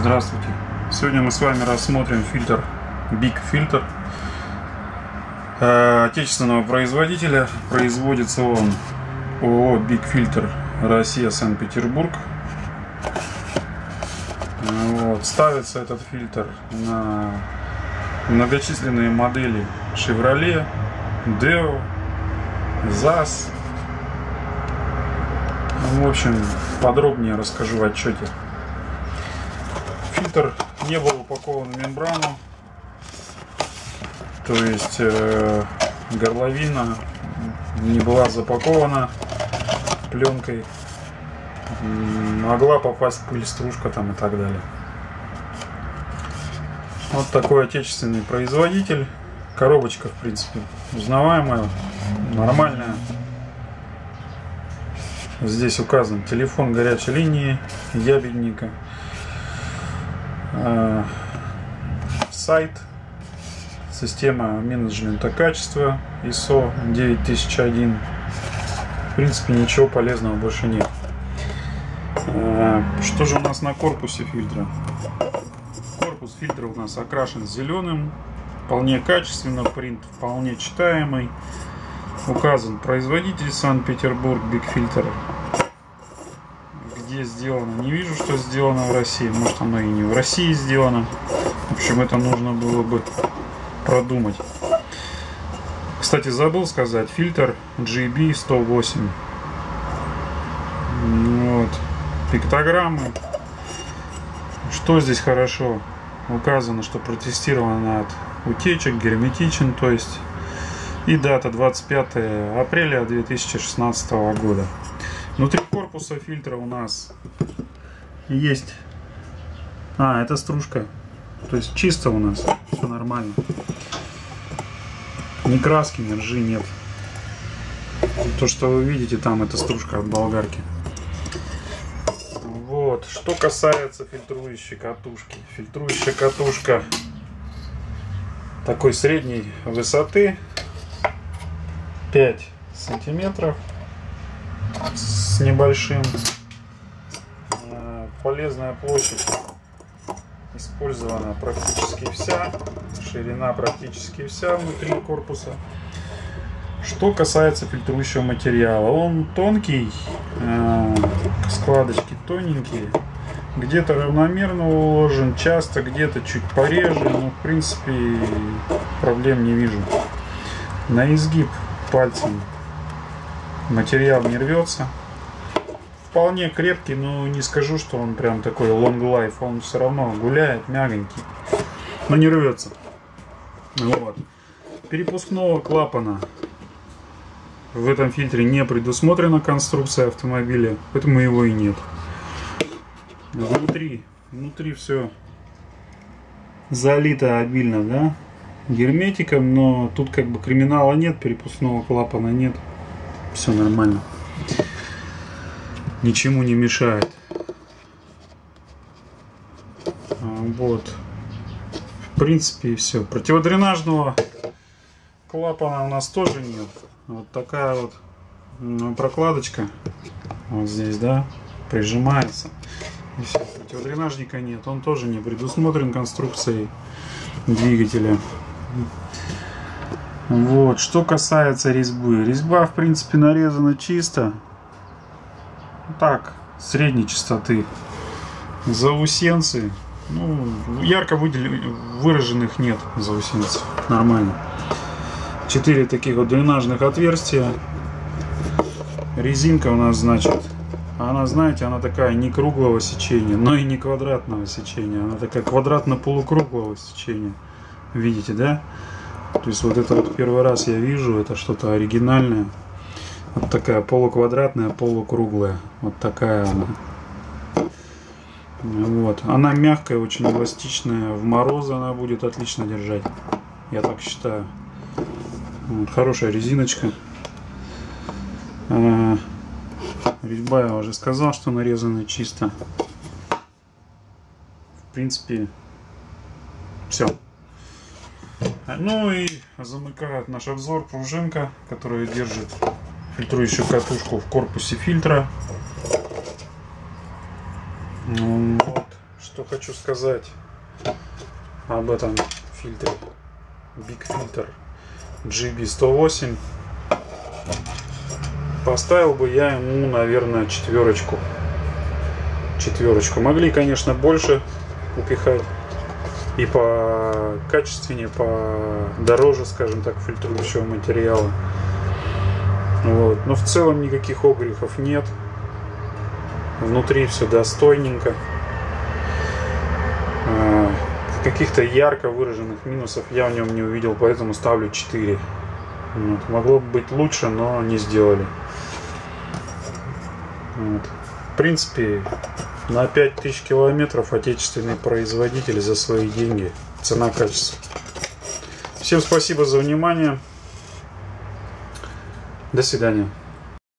Здравствуйте! Сегодня мы с вами рассмотрим фильтр Big Filter э, отечественного производителя. Производится он ООО Big Filter Россия Санкт-Петербург. Вот. Ставится этот фильтр на многочисленные модели Chevrolet, Deo, ZAS. В общем, подробнее расскажу в отчете фильтр не был упакован в мембрану. То есть э, горловина не была запакована пленкой. Могла попасть пыль, стружка там и так далее. Вот такой отечественный производитель. Коробочка, в принципе, узнаваемая, нормальная. Здесь указан телефон горячей линии ябедника. Э, сайт, система менеджмента качества ISO 9001. В принципе, ничего полезного больше нет. Э, что же у нас на корпусе фильтра? Корпус фильтра у нас окрашен зеленым, вполне качественно, принт вполне читаемый. Указан производитель Санкт-Петербург Filter где сделано. Не вижу, что сделано в России. Может, оно и не в России сделано. В общем, это нужно было бы продумать. Кстати, забыл сказать, фильтр GB108. Вот. Пиктограммы. Что здесь хорошо? Указано, что протестировано от утечек, герметичен, то есть и дата 25 апреля 2016 года. Внутри корпуса фильтра у нас есть... А, это стружка. То есть чисто у нас. Все нормально. Ни краски, ни ржи нет. То, что вы видите, там это стружка от болгарки. Вот. Что касается фильтрующей катушки. Фильтрующая катушка такой средней высоты 5 сантиметров с небольшим. Э, полезная площадь использована практически вся. Ширина практически вся внутри корпуса. Что касается фильтрующего материала, он тонкий, э, складочки тоненькие, где-то равномерно уложен, часто где-то чуть пореже, но в принципе проблем не вижу. На изгиб пальцем материал не рвется. Вполне крепкий, но не скажу, что он прям такой long life. Он все равно гуляет, мягонький, но не рвется. Вот. Перепускного клапана в этом фильтре не предусмотрена конструкция автомобиля, поэтому его и нет. Внутри, внутри все залито обильно, да, герметиком, но тут как бы криминала нет, перепускного клапана нет все нормально. Ничему не мешает. А, вот. В принципе и все. Противодренажного клапана у нас тоже нет. Вот такая вот прокладочка. Вот здесь, да, прижимается. И все. Противодренажника нет. Он тоже не предусмотрен конструкцией двигателя. Вот, что касается резьбы. Резьба, в принципе, нарезана чисто. Так, средней частоты. Заусенцы. Ну, ярко выделен... выраженных нет заусенцев. Нормально. Четыре таких вот дренажных отверстия. Резинка у нас, значит, она, знаете, она такая не круглого сечения, но и не квадратного сечения. Она такая квадратно-полукруглого сечения. Видите, да? То есть вот это вот первый раз я вижу, это что-то оригинальное. Вот такая полуквадратная, полукруглая. Вот такая она. Вот. Она мягкая, очень эластичная. В морозы она будет отлично держать. Я так считаю. Вот. Хорошая резиночка. А, резьба я уже сказал, что нарезана чисто. В принципе, все. Ну и замыкает наш обзор пружинка, которая держит фильтрующую катушку в корпусе фильтра. Вот. Что хочу сказать об этом фильтре. Big Filter GB108. Поставил бы я ему, наверное, четверочку. Четверочку. Могли, конечно, больше упихать. И по качественнее, по дороже, скажем так, фильтрующего материала. Вот. Но в целом никаких огрехов нет. Внутри все достойненько. А, каких-то ярко выраженных минусов я в нем не увидел, поэтому ставлю 4. Вот. Могло бы быть лучше, но не сделали. Вот. В принципе, на 5000 километров отечественный производитель за свои деньги. Цена-качество. Всем спасибо за внимание. До свидания.